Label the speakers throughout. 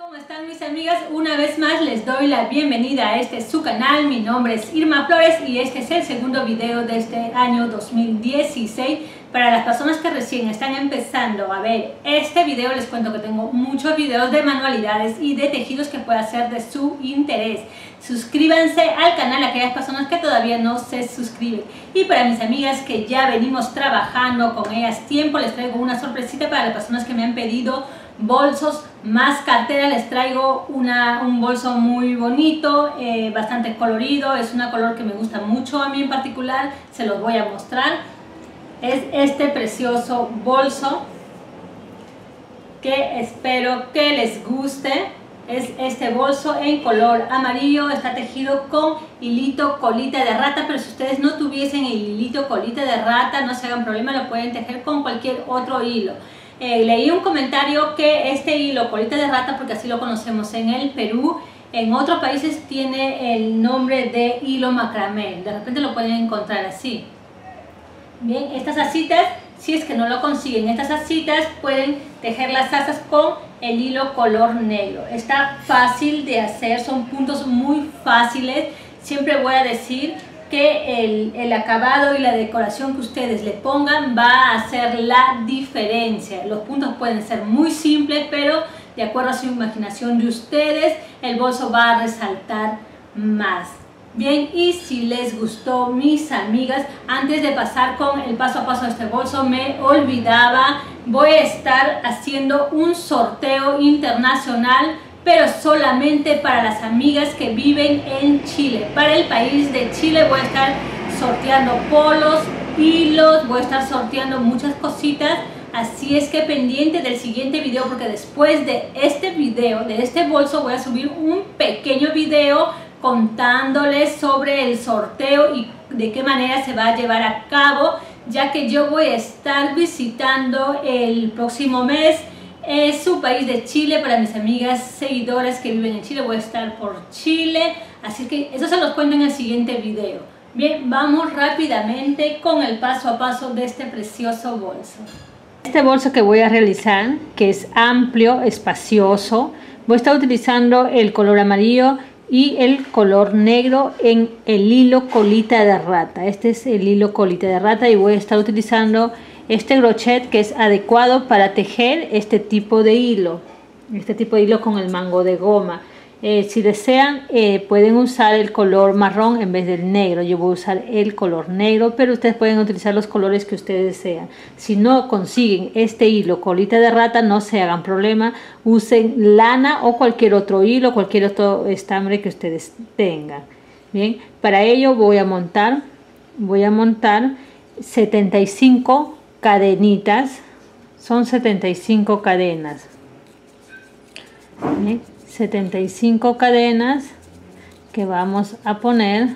Speaker 1: ¿Cómo están mis amigas? Una vez más les doy la bienvenida a este su canal. Mi nombre es Irma Flores y este es el segundo video de este año 2016. Para las personas que recién están empezando a ver este video, les cuento que tengo muchos videos de manualidades y de tejidos que pueden ser de su interés. Suscríbanse al canal aquellas personas que todavía no se suscriben. Y para mis amigas que ya venimos trabajando con ellas tiempo, les traigo una sorpresita para las personas que me han pedido bolsos más cartera les traigo una, un bolso muy bonito eh, bastante colorido es una color que me gusta mucho a mí en particular se los voy a mostrar. Es este precioso bolso que espero que les guste. Es este bolso en color amarillo está tejido con hilito colita de rata pero si ustedes no tuviesen el hilito colita de rata no se hagan problema lo pueden tejer con cualquier otro hilo eh, leí un comentario que este hilo colita de rata, porque así lo conocemos en el Perú, en otros países tiene el nombre de hilo macramé. De repente lo pueden encontrar así. Bien, estas asitas, si es que no lo consiguen, estas asitas pueden tejer las asas con el hilo color negro. Está fácil de hacer, son puntos muy fáciles. Siempre voy a decir que el, el, acabado y la decoración que ustedes le pongan va a hacer la diferencia. Los puntos pueden ser muy simples, pero de acuerdo a su imaginación de ustedes, el bolso va a resaltar más. Bien, y si les gustó, mis amigas, antes de pasar con el paso a paso de este bolso, me olvidaba, voy a estar haciendo un sorteo internacional pero solamente para las amigas que viven en Chile. Para el país de Chile voy a estar sorteando polos, hilos, voy a estar sorteando muchas cositas. Así es que pendiente del siguiente video porque después de este video, de este bolso, voy a subir un pequeño video contándoles sobre el sorteo y de qué manera se va a llevar a cabo, ya que yo voy a estar visitando el próximo mes es su país de Chile para mis amigas seguidoras que viven en Chile. Voy a estar por Chile, así que eso se los cuento en el siguiente video. Bien, vamos rápidamente con el paso a paso de este precioso bolso. Este bolso que voy a realizar, que es amplio, espacioso, voy a estar utilizando el color amarillo y el color negro en el hilo colita de rata. Este es el hilo colita de rata y voy a estar utilizando este crochet que es adecuado para tejer este tipo de hilo este tipo de hilo con el mango de goma. Eh, si desean eh, pueden usar el color marrón en vez del negro. Yo voy a usar el color negro pero ustedes pueden utilizar los colores que ustedes desean. Si no consiguen este hilo colita de rata no se hagan problema. Usen lana o cualquier otro hilo cualquier otro estambre que ustedes tengan. Bien para ello voy a montar voy a montar 75 cadenitas son 75 cadenas. 75 cadenas que vamos a poner.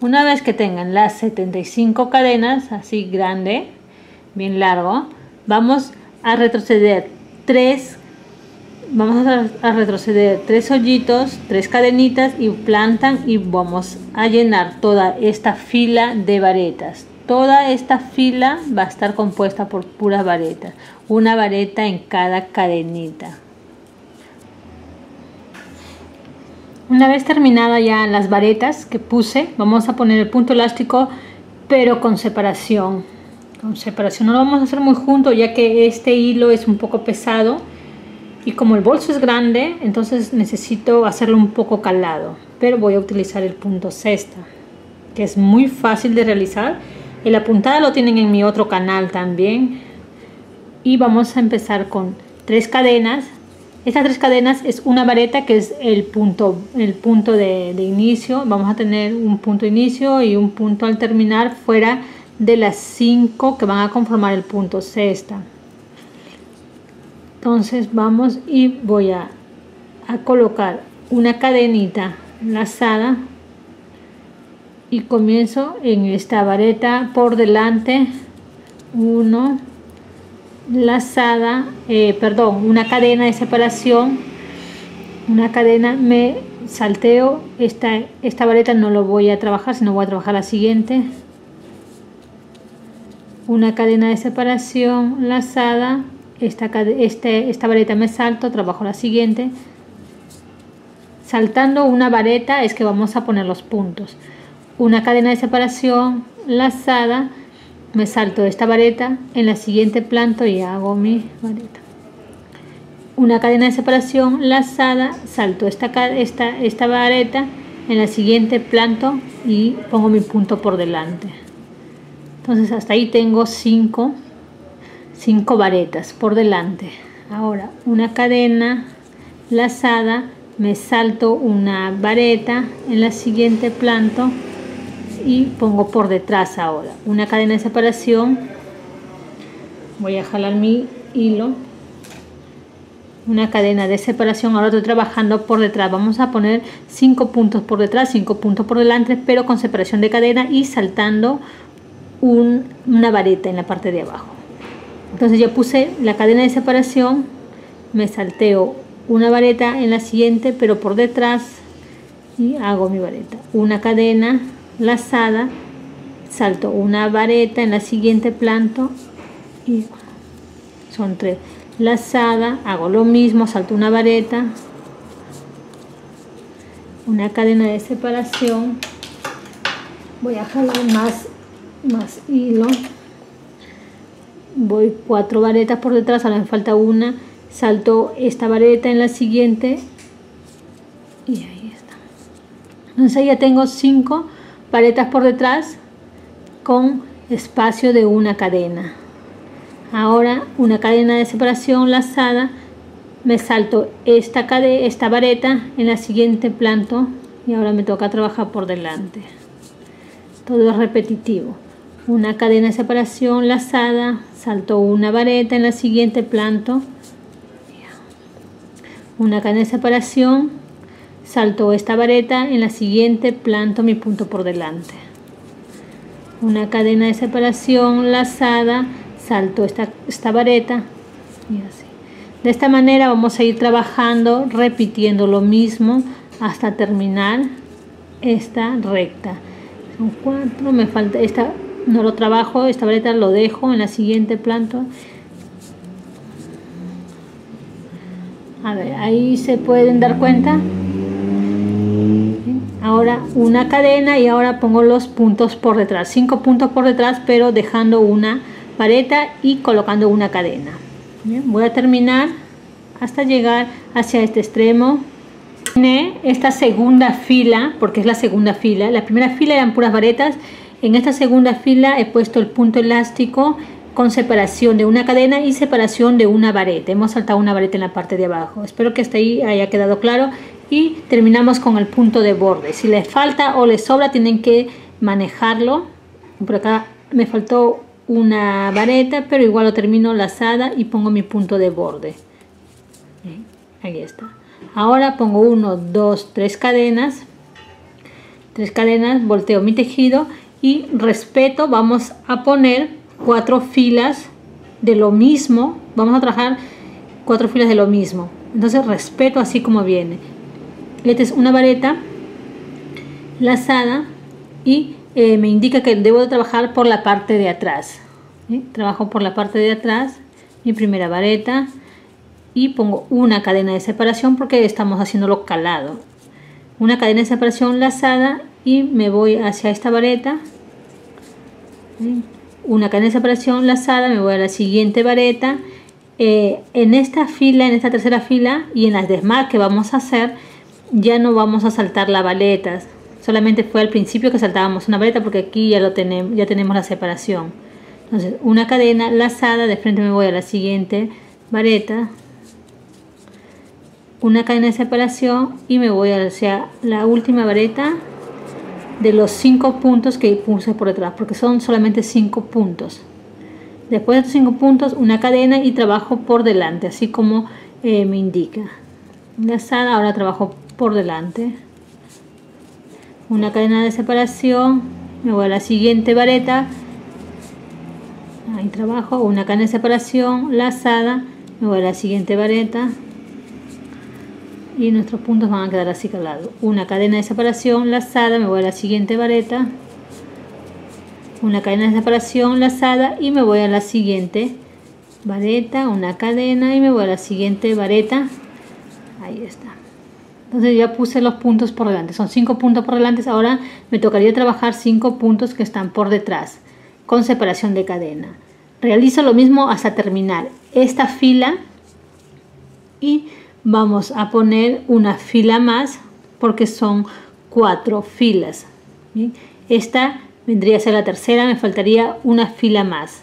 Speaker 1: Una vez que tengan las 75 cadenas así grande bien largo vamos a retroceder tres vamos a, retroceder tres hoyitos tres cadenitas y plantan y vamos a llenar toda esta fila de varetas Toda esta fila va a estar compuesta por puras varetas, una vareta en cada cadenita. Una vez terminada ya las varetas que puse, vamos a poner el punto elástico, pero con separación. Con separación, no lo vamos a hacer muy junto ya que este hilo es un poco pesado y como el bolso es grande, entonces necesito hacerlo un poco calado, pero voy a utilizar el punto cesta, que es muy fácil de realizar la puntada lo tienen en mi otro canal también. Y vamos a empezar con tres cadenas. Estas tres cadenas es una vareta que es el punto, el punto de, inicio. Vamos a tener un punto inicio y un punto al terminar fuera de las cinco que van a conformar el punto cesta. Entonces vamos y voy a, a colocar una cadenita lazada y comienzo en esta vareta por delante uno lazada eh, perdón una cadena de separación una cadena me salteo esta, esta vareta no lo voy a trabajar sino voy a trabajar la siguiente una cadena de separación lazada esta, este, esta vareta me salto, trabajo la siguiente. Saltando una vareta es que vamos a poner los puntos. Una cadena de separación lazada, me salto esta vareta, en la siguiente planto y hago mi vareta. Una cadena de separación lazada, salto esta, esta, esta vareta, en la siguiente planto y pongo mi punto por delante. Entonces hasta ahí tengo 5 cinco varetas por delante. Ahora una cadena lazada, me salto una vareta, en la siguiente planto y pongo por detrás ahora. Una cadena de separación. Voy a jalar mi hilo. Una cadena de separación ahora estoy trabajando por detrás. Vamos a poner 5 puntos por detrás 5 puntos por delante pero con separación de cadena y saltando una vareta en la parte de abajo. Entonces ya puse la cadena de separación me salteo una vareta en la siguiente pero por detrás y hago mi vareta una cadena lazada salto una vareta en la siguiente planto y son tres. Lazada hago lo mismo salto una vareta una cadena de separación. Voy a jalar más más hilo. Voy cuatro varetas por detrás ahora me falta una. Salto esta vareta en la siguiente y ahí está. Entonces ya tengo cinco varetas por detrás con espacio de una cadena. Ahora una cadena de separación lazada me salto esta, esta vareta en la siguiente planto y ahora me toca trabajar por delante. Todo es repetitivo. Una cadena de separación lazada salto una vareta en la siguiente planto. Una cadena de separación salto esta vareta en la siguiente planto mi punto por delante una cadena de separación lazada salto esta, esta vareta y así. De esta manera vamos a ir trabajando, repitiendo lo mismo hasta terminar esta recta. Son cuatro, me falta esta, no lo trabajo, esta vareta lo dejo en la siguiente planta. A ver, ahí se pueden dar cuenta. Ahora una cadena y ahora pongo los puntos por detrás. Cinco puntos por detrás, pero dejando una vareta y colocando una cadena. voy a terminar hasta llegar hacia este extremo. Esta segunda fila, porque es la segunda fila, la primera fila eran puras varetas, en esta segunda fila he puesto el punto elástico con separación de una cadena y separación de una vareta. Hemos saltado una vareta en la parte de abajo. Espero que hasta ahí haya quedado claro y terminamos con el punto de borde. Si les falta o les sobra tienen que manejarlo. Por acá me faltó una vareta, pero igual lo termino lazada y pongo mi punto de borde. Ahí está. Ahora pongo uno, dos, tres cadenas. Tres cadenas, volteo mi tejido y respeto, vamos a poner cuatro filas de lo mismo. Vamos a trabajar cuatro filas de lo mismo. Entonces respeto así como viene. Esta es una vareta lazada y eh, me indica que debo de trabajar por la parte de atrás. Trabajo por la parte de atrás, mi primera vareta y pongo una cadena de separación porque estamos haciéndolo calado. Una cadena de separación lazada y me voy hacia esta vareta. Una cadena de separación lazada, me voy a la siguiente vareta. Eh, en esta fila, en esta tercera fila y en las demás que vamos a hacer, ya no vamos a saltar las valetas solamente fue al principio que saltábamos una vareta porque aquí ya lo tenemos ya tenemos la separación. Entonces una cadena lazada de frente me voy a la siguiente vareta una cadena de separación y me voy hacia la última vareta de los cinco puntos que puse por detrás porque son solamente cinco puntos. Después de estos cinco puntos una cadena y trabajo por delante así como eh, me indica. Lazada ahora trabajo por delante. Una cadena de separación. Me voy a la siguiente vareta. Ahí trabajo. Una cadena de separación lazada me voy a la siguiente vareta. Y nuestros puntos van a quedar así calados una cadena de separación lazada me voy a la siguiente vareta. Una cadena de separación lazada y me voy a la siguiente vareta. Una cadena y me voy a la siguiente vareta. Ahí está entonces ya puse los puntos por delante. Son cinco puntos por delante. Ahora me tocaría trabajar cinco puntos que están por detrás con separación de cadena. Realizo lo mismo hasta terminar esta fila y vamos a poner una fila más porque son cuatro filas esta vendría a ser la tercera me faltaría una fila más.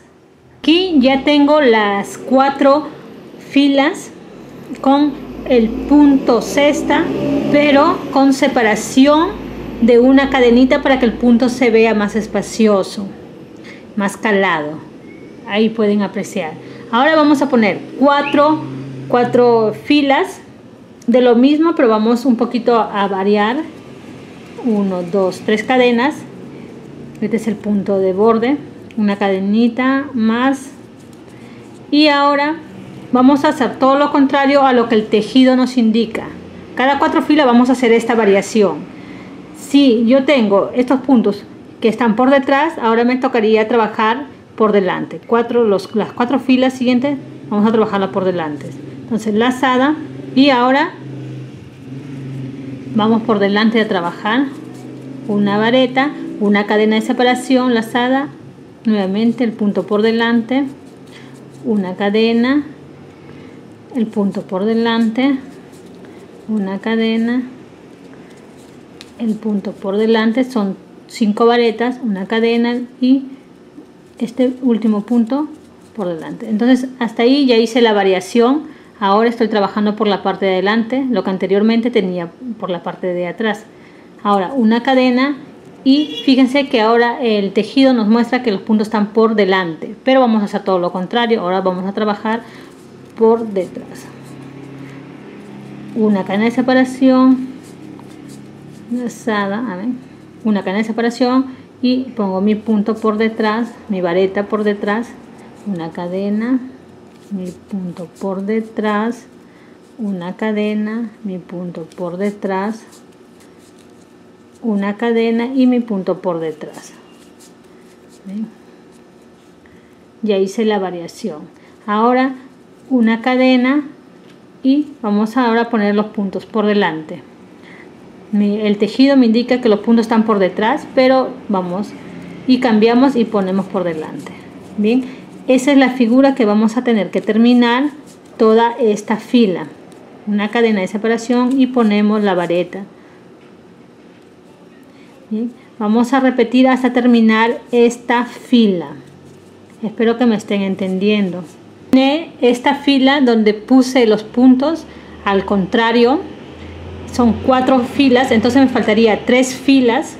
Speaker 1: Aquí ya tengo las cuatro filas con el punto cesta pero con separación de una cadenita para que el punto se vea más espacioso más calado. Ahí pueden apreciar. Ahora vamos a poner cuatro cuatro filas de lo mismo pero vamos un poquito a variar. Uno dos tres cadenas. Este es el punto de borde. Una cadenita más. Y ahora vamos a hacer todo lo contrario a lo que el tejido nos indica. Cada cuatro filas vamos a hacer esta variación. Si yo tengo estos puntos que están por detrás ahora me tocaría trabajar por delante. Cuatro, los, las cuatro filas siguientes vamos a trabajarla por delante. Entonces lazada y ahora vamos por delante a trabajar. Una vareta una cadena de separación lazada nuevamente el punto por delante. Una cadena el punto por delante una cadena el punto por delante son cinco varetas una cadena y este último punto por delante. Entonces hasta ahí ya hice la variación. Ahora estoy trabajando por la parte de adelante lo que anteriormente tenía por la parte de atrás. Ahora una cadena y fíjense que ahora el tejido nos muestra que los puntos están por delante pero vamos a hacer todo lo contrario. Ahora vamos a trabajar por detrás. Una cadena de separación una cadena de separación y pongo mi punto por detrás mi vareta por detrás una cadena mi punto por detrás una cadena mi punto por detrás una cadena y mi punto por detrás. Ya hice la variación. Ahora una cadena y vamos ahora a poner los puntos por delante el tejido me indica que los puntos están por detrás pero vamos y cambiamos y ponemos por delante bien esa es la figura que vamos a tener que terminar toda esta fila una cadena de separación y ponemos la vareta Vamos a repetir hasta terminar esta fila. Espero que me estén entendiendo. Esta fila donde puse los puntos al contrario son cuatro filas, entonces me faltaría tres filas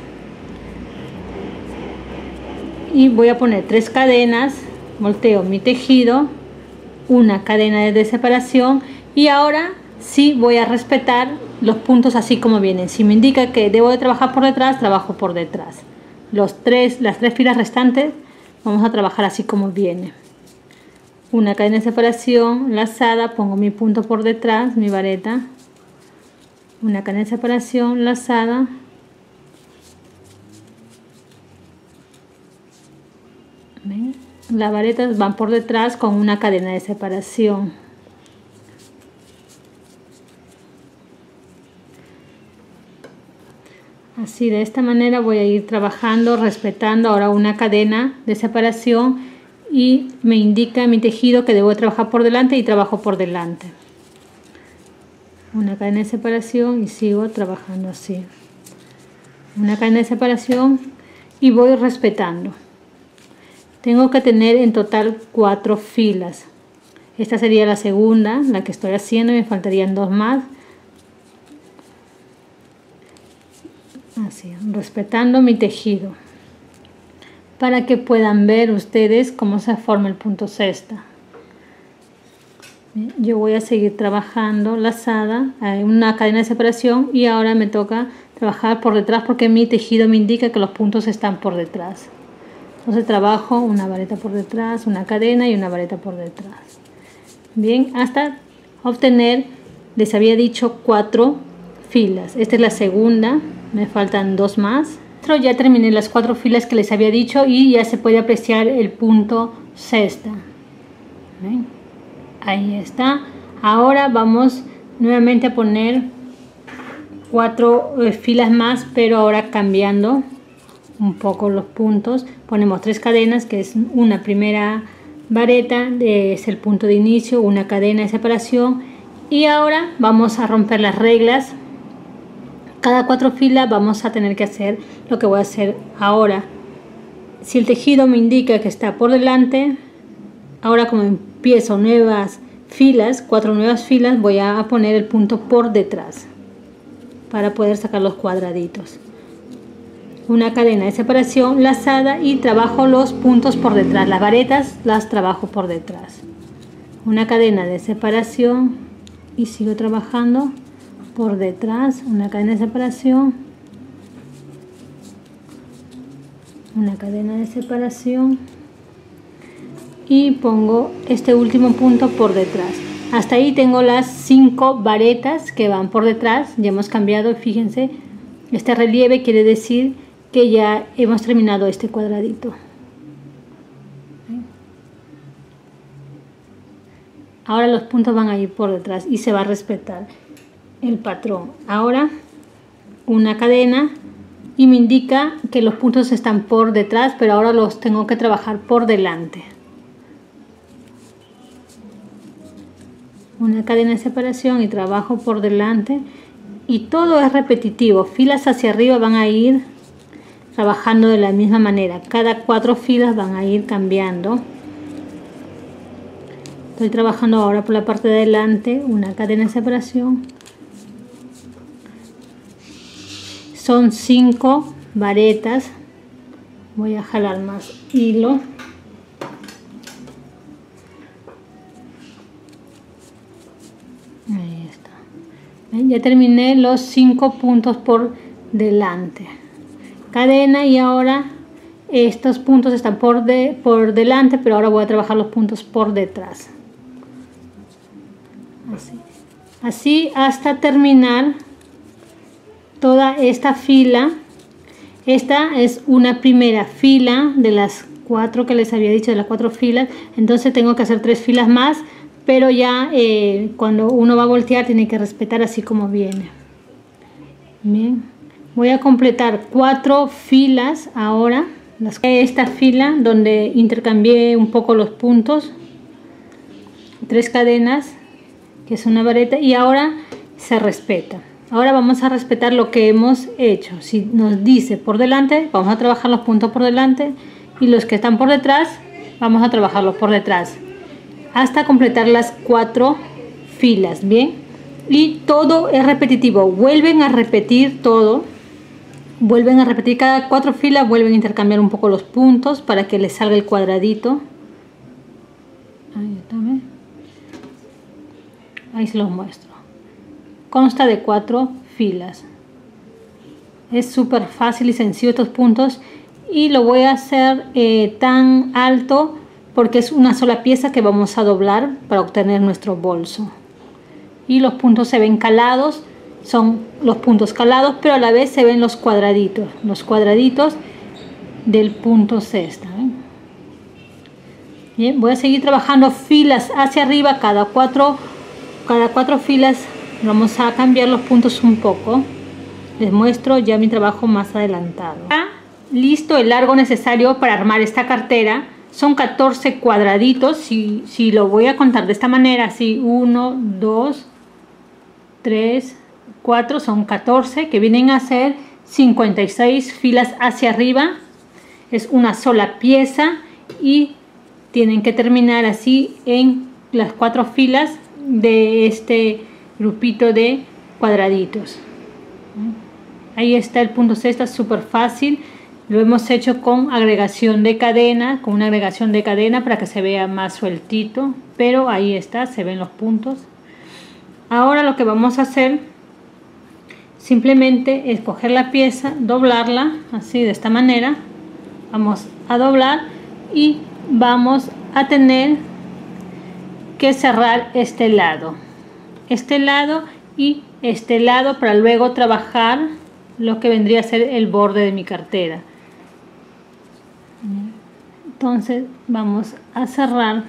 Speaker 1: y voy a poner tres cadenas, volteo mi tejido, una cadena de separación y ahora sí voy a respetar los puntos así como vienen. Si me indica que debo de trabajar por detrás, trabajo por detrás. Los tres, las tres filas restantes vamos a trabajar así como viene. Una cadena de separación lazada, pongo mi punto por detrás, mi vareta. Una cadena de separación lazada. Las varetas van por detrás con una cadena de separación. Así de esta manera voy a ir trabajando, respetando ahora una cadena de separación y me indica mi tejido que debo trabajar por delante y trabajo por delante. Una cadena de separación y sigo trabajando así. Una cadena de separación y voy respetando. Tengo que tener en total cuatro filas. Esta sería la segunda, la que estoy haciendo, me faltarían dos más así, respetando mi tejido para que puedan ver ustedes cómo se forma el punto cesta yo voy a seguir trabajando lazada hay una cadena de separación y ahora me toca trabajar por detrás porque mi tejido me indica que los puntos están por detrás. Entonces trabajo una vareta por detrás una cadena y una vareta por detrás. Bien hasta obtener les había dicho cuatro filas. Esta es la segunda me faltan dos más ya terminé las cuatro filas que les había dicho y ya se puede apreciar el punto cesta ahí está. Ahora vamos nuevamente a poner cuatro eh, filas más pero ahora cambiando un poco los puntos. Ponemos tres cadenas que es una primera vareta es el punto de inicio una cadena de separación. Y ahora vamos a romper las reglas cada cuatro filas vamos a tener que hacer lo que voy a hacer ahora. Si el tejido me indica que está por delante ahora como empiezo nuevas filas cuatro nuevas filas voy a poner el punto por detrás para poder sacar los cuadraditos. Una cadena de separación lazada y trabajo los puntos por detrás. Las varetas las trabajo por detrás. Una cadena de separación y sigo trabajando por detrás una cadena de separación. Una cadena de separación. Y pongo este último punto por detrás. Hasta ahí tengo las cinco varetas que van por detrás. Ya hemos cambiado fíjense. Este relieve quiere decir que ya hemos terminado este cuadradito. Ahora los puntos van a ir por detrás y se va a respetar el patrón. Ahora una cadena y me indica que los puntos están por detrás pero ahora los tengo que trabajar por delante. Una cadena de separación y trabajo por delante y todo es repetitivo. Filas hacia arriba van a ir trabajando de la misma manera. Cada cuatro filas van a ir cambiando. Estoy trabajando ahora por la parte de delante una cadena de separación son cinco varetas. Voy a jalar más hilo. Ahí está. Ya terminé los cinco puntos por delante. Cadena y ahora estos puntos están por, de, por delante pero ahora voy a trabajar los puntos por detrás. Así hasta terminar toda esta fila. Esta es una primera fila de las cuatro que les había dicho, de las cuatro filas. Entonces tengo que hacer tres filas más, pero ya eh, cuando uno va a voltear tiene que respetar así como viene. Bien, voy a completar cuatro filas ahora. Esta fila donde intercambié un poco los puntos, tres cadenas, que es una vareta, y ahora se respeta. Ahora vamos a respetar lo que hemos hecho. Si nos dice por delante, vamos a trabajar los puntos por delante y los que están por detrás, vamos a trabajarlos por detrás hasta completar las cuatro filas, ¿bien? Y todo es repetitivo, vuelven a repetir todo, vuelven a repetir cada cuatro filas, vuelven a intercambiar un poco los puntos para que les salga el cuadradito. Ahí está, Ahí se los muestro consta de cuatro filas. Es súper fácil y sencillo estos puntos y lo voy a hacer eh, tan alto porque es una sola pieza que vamos a doblar para obtener nuestro bolso. Y los puntos se ven calados, son los puntos calados, pero a la vez se ven los cuadraditos, los cuadraditos del punto cesta. Bien, voy a seguir trabajando filas hacia arriba, cada cuatro, cada cuatro filas Vamos a cambiar los puntos un poco. Les muestro ya mi trabajo más adelantado. listo el largo necesario para armar esta cartera. Son 14 cuadraditos. Si, si lo voy a contar de esta manera, así 1, 2, 3, 4, son 14 que vienen a ser 56 filas hacia arriba. Es una sola pieza y tienen que terminar así en las cuatro filas de este grupito de cuadraditos. Ahí está el punto sexta, súper fácil. Lo hemos hecho con agregación de cadena, con una agregación de cadena para que se vea más sueltito. Pero ahí está, se ven los puntos. Ahora lo que vamos a hacer, simplemente es coger la pieza, doblarla, así de esta manera. Vamos a doblar y vamos a tener que cerrar este lado este lado y este lado para luego trabajar lo que vendría a ser el borde de mi cartera. Entonces vamos a cerrar.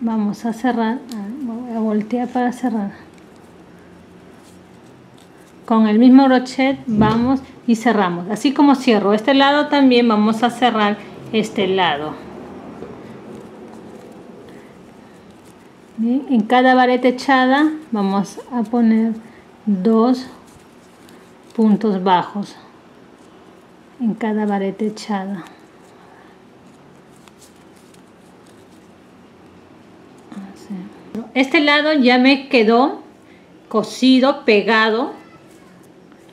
Speaker 1: Vamos a cerrar voy a voltear para cerrar. Con el mismo crochet vamos y cerramos. Así como cierro este lado también vamos a cerrar este lado en cada vareta echada vamos a poner dos puntos bajos en cada vareta echada. Este lado ya me quedó cosido pegado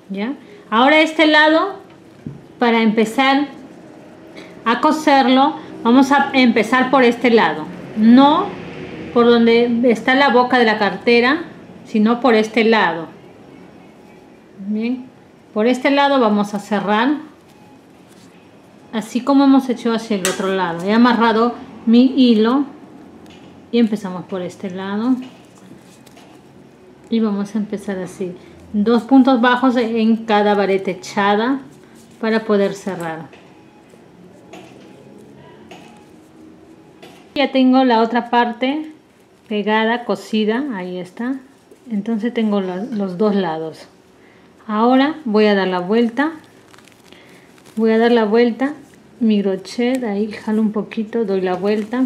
Speaker 1: ya ahora este lado para empezar a coserlo vamos a empezar por este lado. No por donde está la boca de la cartera sino por este lado. Bien por este lado vamos a cerrar. Así como hemos hecho hacia el otro lado. He amarrado mi hilo y empezamos por este lado. Y vamos a empezar así. Dos puntos bajos en cada vareta echada para poder cerrar. Ya tengo la otra parte pegada cosida ahí está. Entonces tengo los dos lados. Ahora voy a dar la vuelta. Voy a dar la vuelta. Mi crochet ahí jalo un poquito doy la vuelta.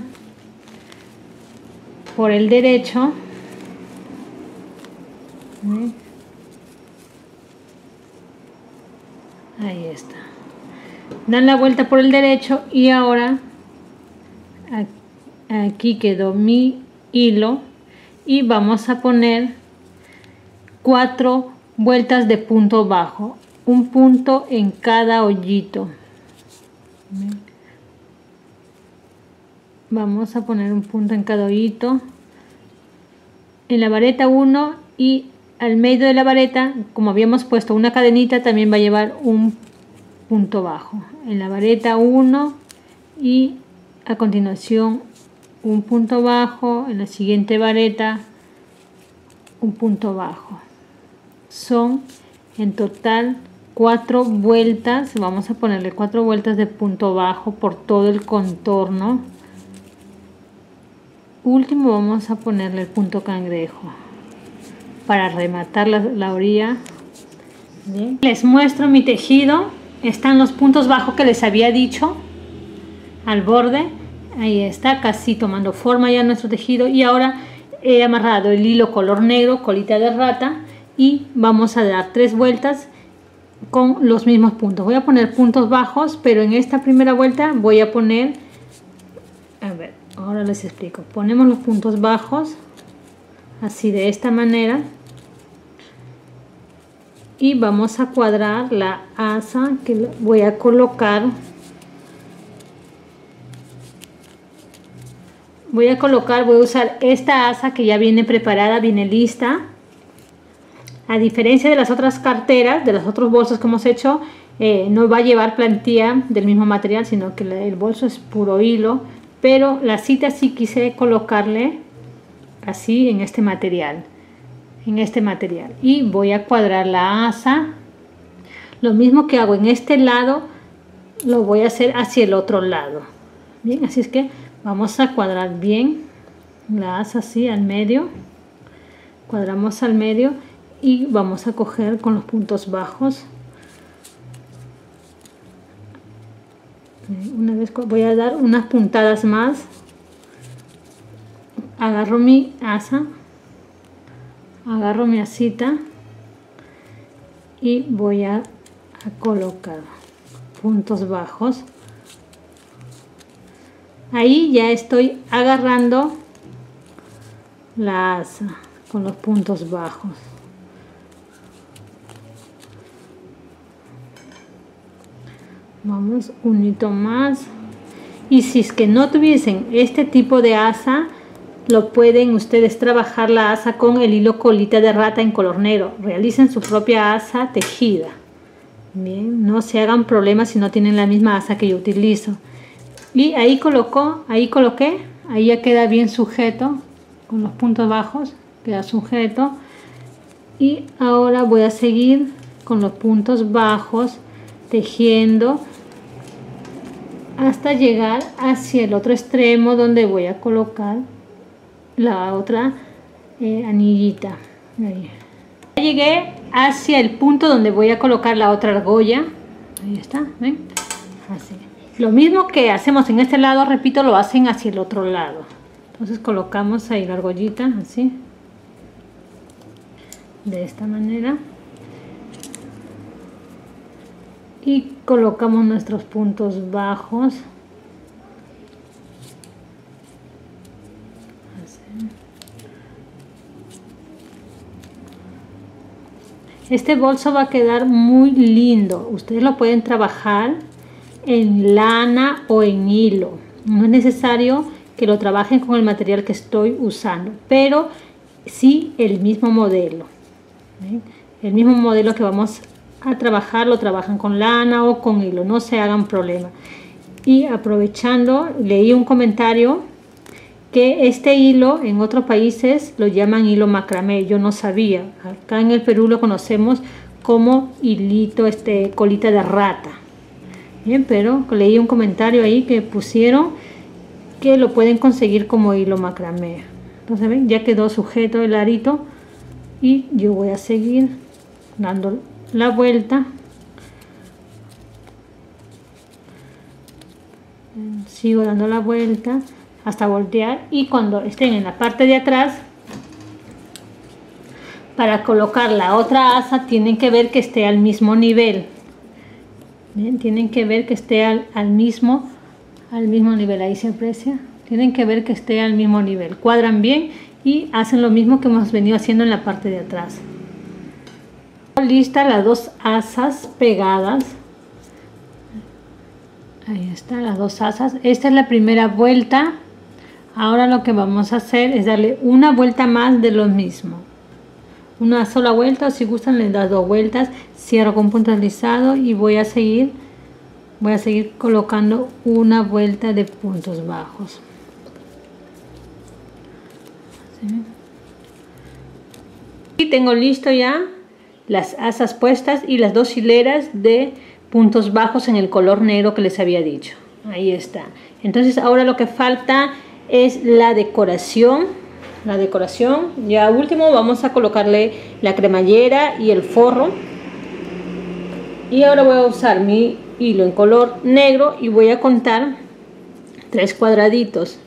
Speaker 1: Por el derecho. Ahí está. Dan la vuelta por el derecho y ahora aquí quedó mi hilo y vamos a poner cuatro vueltas de punto bajo un punto en cada hoyito. Vamos a poner un punto en cada hoyito. En la vareta 1 y al medio de la vareta como habíamos puesto una cadenita también va a llevar un punto bajo. En la vareta 1 y a continuación un punto bajo en la siguiente vareta un punto bajo. Son en total cuatro vueltas vamos a ponerle cuatro vueltas de punto bajo por todo el contorno. Último vamos a ponerle el punto cangrejo para rematar la, orilla. Les muestro mi tejido. Están los puntos bajos que les había dicho al borde ahí está casi tomando forma ya nuestro tejido. Y ahora he amarrado el hilo color negro colita de rata y vamos a dar tres vueltas con los mismos puntos. Voy a poner puntos bajos pero en esta primera vuelta voy a poner a ver ahora les explico. Ponemos los puntos bajos así de esta manera y vamos a cuadrar la asa que voy a colocar voy a colocar voy a usar esta asa que ya viene preparada viene lista. A diferencia de las otras carteras de los otros bolsos que hemos hecho eh, no va a llevar plantilla del mismo material sino que el bolso es puro hilo. Pero la cita sí quise colocarle así en este material en este material. Y voy a cuadrar la asa. Lo mismo que hago en este lado lo voy a hacer hacia el otro lado. Bien así es que vamos a cuadrar bien la asa así al medio. Cuadramos al medio y vamos a coger con los puntos bajos. Una vez voy a dar unas puntadas más. Agarro mi asa agarro mi asita y voy a, a colocar puntos bajos ahí ya estoy agarrando la asa con los puntos bajos. Vamos un hito más. Y si es que no tuviesen este tipo de asa lo pueden ustedes trabajar la asa con el hilo colita de rata en color negro. Realicen su propia asa tejida. No se hagan problemas si no tienen la misma asa que yo utilizo y ahí colocó ahí coloqué ahí ya queda bien sujeto con los puntos bajos queda sujeto y ahora voy a seguir con los puntos bajos tejiendo hasta llegar hacia el otro extremo donde voy a colocar la otra eh, anillita. Ahí. Llegué hacia el punto donde voy a colocar la otra argolla. Ahí está, ¿ven? Así. Lo mismo que hacemos en este lado, repito, lo hacen hacia el otro lado. Entonces colocamos ahí la argollita, así. De esta manera. Y colocamos nuestros puntos bajos. Este bolso va a quedar muy lindo. Ustedes lo pueden trabajar en lana o en hilo. No es necesario que lo trabajen con el material que estoy usando, pero sí el mismo modelo. El mismo modelo que vamos a trabajar lo trabajan con lana o con hilo, no se hagan problema. Y aprovechando, leí un comentario que este hilo en otros países lo llaman hilo macramé, yo no sabía. Acá en el Perú lo conocemos como hilito, este, colita de rata. Pero leí un comentario ahí que pusieron que lo pueden conseguir como hilo macramé. Entonces, ¿ven? ya quedó sujeto el arito y yo voy a seguir dando la vuelta. Sigo dando la vuelta hasta voltear y cuando estén en la parte de atrás para colocar la otra asa tienen que ver que esté al mismo nivel tienen que ver que esté al, mismo al mismo nivel. Ahí se aprecia. Tienen que ver que esté al mismo nivel. Cuadran bien y hacen lo mismo que hemos venido haciendo en la parte de atrás. Lista las dos asas pegadas. Ahí está las dos asas. Esta es la primera vuelta. Ahora lo que vamos a hacer es darle una vuelta más de lo mismo una sola vuelta o si gustan les das dos vueltas cierro con punto deslizado y voy a seguir voy a seguir colocando una vuelta de puntos bajos. Y tengo listo ya las asas puestas y las dos hileras de puntos bajos en el color negro que les había dicho. Ahí está. Entonces ahora lo que falta es la decoración la decoración. Ya último vamos a colocarle la cremallera y el forro. Y ahora voy a usar mi hilo en color negro y voy a contar tres cuadraditos.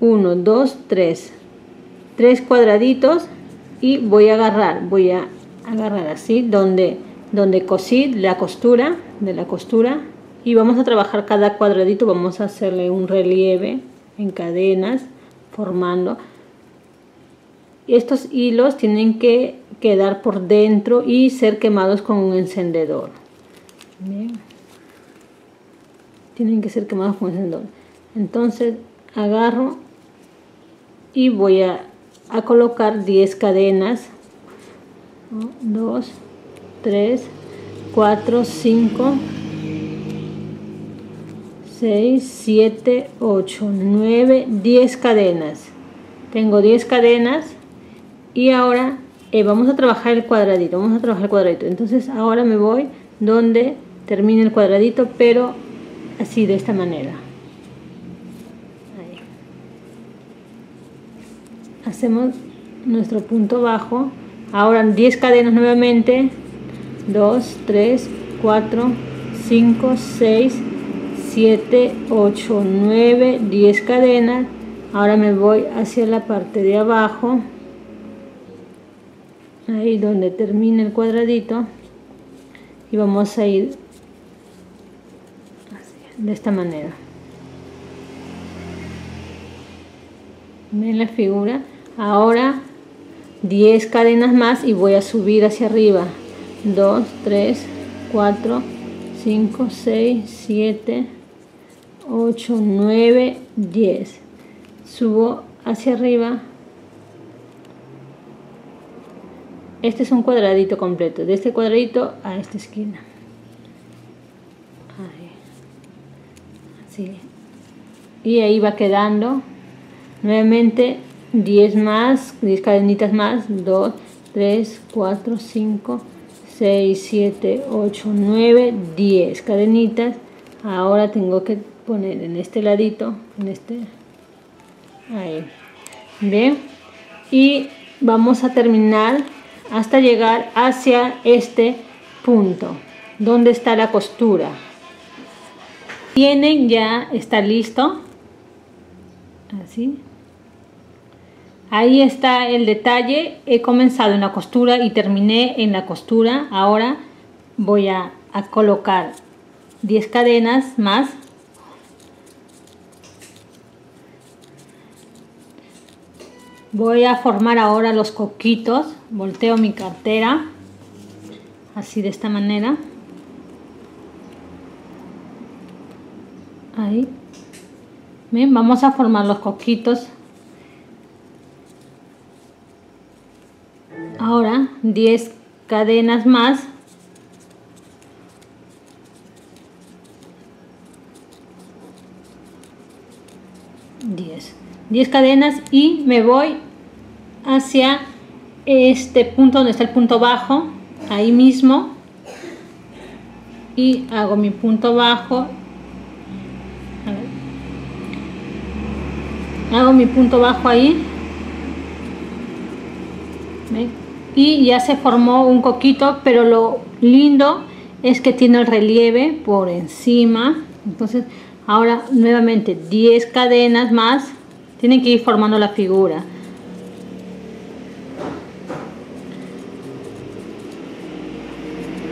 Speaker 1: 1 2 3 tres cuadraditos y voy a agarrar voy a agarrar así donde donde cosí la costura de la costura. Y vamos a trabajar cada cuadradito vamos a hacerle un relieve en cadenas formando. Estos hilos tienen que quedar por dentro y ser quemados con un encendedor. Tienen que ser quemados con un encendedor. Entonces agarro y voy a, a colocar 10 cadenas. 2 3 4 5 6, 7, 8, 9, 10 cadenas. Tengo 10 cadenas y ahora eh, vamos a trabajar el cuadradito, vamos a trabajar el cuadradito. Entonces ahora me voy donde termine el cuadradito, pero así de esta manera. Ahí. Hacemos nuestro punto bajo. Ahora 10 cadenas nuevamente. 2, 3, 4, 5, 6, 7, 8, 9, 10 cadenas. Ahora me voy hacia la parte de abajo, ahí donde termina el cuadradito, y vamos a ir de esta manera. Ven la figura. Ahora 10 cadenas más y voy a subir hacia arriba. 2, 3, 4, 5, 6, 7, 8, 9, 10. Subo hacia arriba. Este es un cuadradito completo, de este cuadradito a esta esquina. Así. Y ahí va quedando nuevamente 10 más, 10 cadenitas más, 2, 3, 4, 5, 6, 7, 8, 9, 10 cadenitas. Ahora tengo que poner en este ladito, en este, ahí, bien. Y vamos a terminar hasta llegar hacia este punto donde está la costura. Tienen ya está listo. Así. Ahí está el detalle. He comenzado en la costura y terminé en la costura. Ahora voy a, a colocar 10 cadenas más voy a formar ahora los coquitos. Volteo mi cartera así de esta manera. Ahí. Vamos a formar los coquitos. Ahora 10 cadenas más Diez. 10 cadenas y me voy hacia este punto donde está el punto bajo ahí mismo y hago mi punto bajo. Hago mi punto bajo ahí y ya se formó un coquito pero lo lindo es que tiene el relieve por encima. Entonces ahora nuevamente 10 cadenas más tienen que ir formando la figura.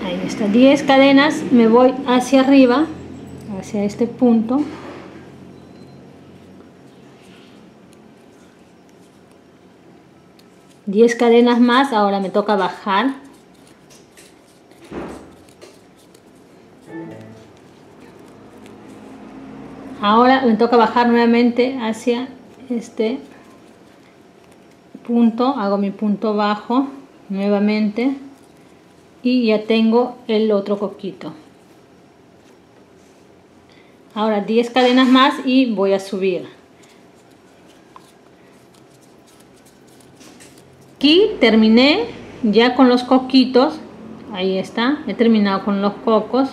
Speaker 1: Ahí está. 10 cadenas me voy hacia arriba hacia este punto. Diez cadenas más ahora me toca bajar. Ahora me toca bajar nuevamente hacia este punto hago mi punto bajo nuevamente y ya tengo el otro coquito. Ahora 10 cadenas más y voy a subir. Aquí terminé ya con los coquitos. Ahí está he terminado con los cocos.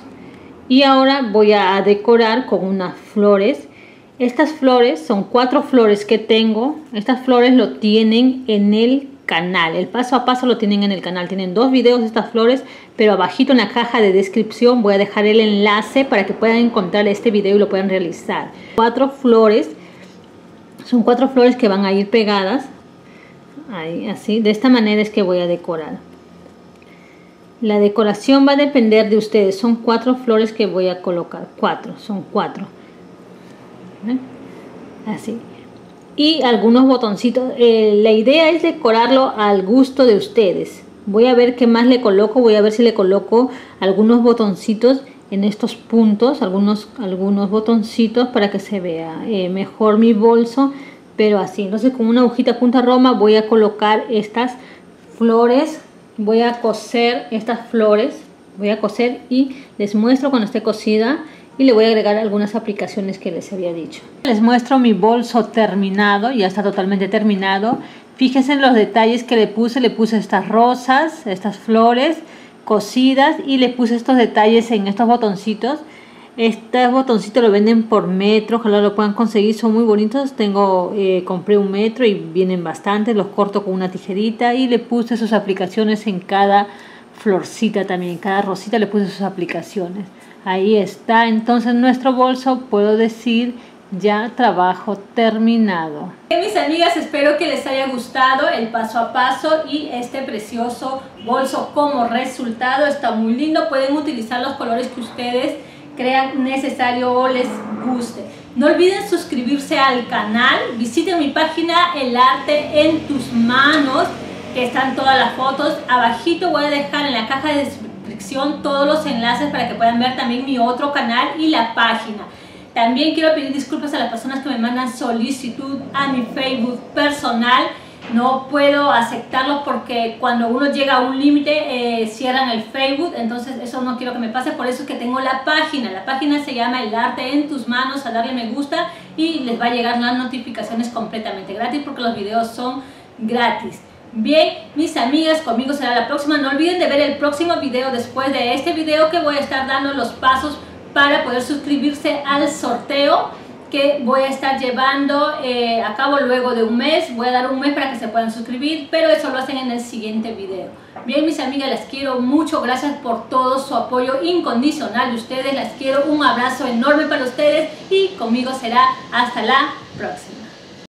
Speaker 1: Y ahora voy a decorar con unas flores estas flores son cuatro flores que tengo. Estas flores lo tienen en el canal. El paso a paso lo tienen en el canal. Tienen dos videos de estas flores, pero abajito en la caja de descripción voy a dejar el enlace para que puedan encontrar este video y lo puedan realizar. Cuatro flores. Son cuatro flores que van a ir pegadas. Ahí, así. De esta manera es que voy a decorar. La decoración va a depender de ustedes. Son cuatro flores que voy a colocar. Cuatro, son cuatro así. Y algunos botoncitos. Eh, la idea es decorarlo al gusto de ustedes. Voy a ver qué más le coloco. Voy a ver si le coloco algunos botoncitos en estos puntos algunos algunos botoncitos para que se vea eh, mejor mi bolso. Pero así entonces con una agujita punta roma voy a colocar estas flores. Voy a coser estas flores. Voy a coser y les muestro cuando esté cosida y le voy a agregar algunas aplicaciones que les había dicho. Les muestro mi bolso terminado, ya está totalmente terminado. Fíjense en los detalles que le puse, le puse estas rosas, estas flores cosidas y le puse estos detalles en estos botoncitos. Estos botoncitos lo venden por metro, ojalá lo puedan conseguir, son muy bonitos. Tengo, eh, compré un metro y vienen bastante, los corto con una tijerita y le puse sus aplicaciones en cada florcita también, en cada rosita le puse sus aplicaciones. Ahí está entonces nuestro bolso, puedo decir ya trabajo terminado. mis amigas, espero que les haya gustado el paso a paso y este precioso bolso como resultado. Está muy lindo, pueden utilizar los colores que ustedes crean necesario o les guste. No olviden suscribirse al canal, visiten mi página El Arte en Tus Manos, que están todas las fotos. Abajito voy a dejar en la caja de todos los enlaces para que puedan ver también mi otro canal y la página. También quiero pedir disculpas a las personas que me mandan solicitud a mi Facebook personal. No puedo aceptarlo porque cuando uno llega a un límite eh, cierran el Facebook, entonces eso no quiero que me pase, por eso es que tengo la página. La página se llama El Arte en Tus Manos, a darle me gusta y les va a llegar las notificaciones completamente gratis porque los videos son gratis. Bien, mis amigas, conmigo será la próxima. No olviden de ver el próximo video después de este video que voy a estar dando los pasos para poder suscribirse al sorteo que voy a estar llevando eh, a cabo luego de un mes. Voy a dar un mes para que se puedan suscribir, pero eso lo hacen en el siguiente video. Bien, mis amigas, las quiero mucho. Gracias por todo su apoyo incondicional de ustedes. Las quiero. Un abrazo enorme para ustedes y conmigo será hasta la próxima.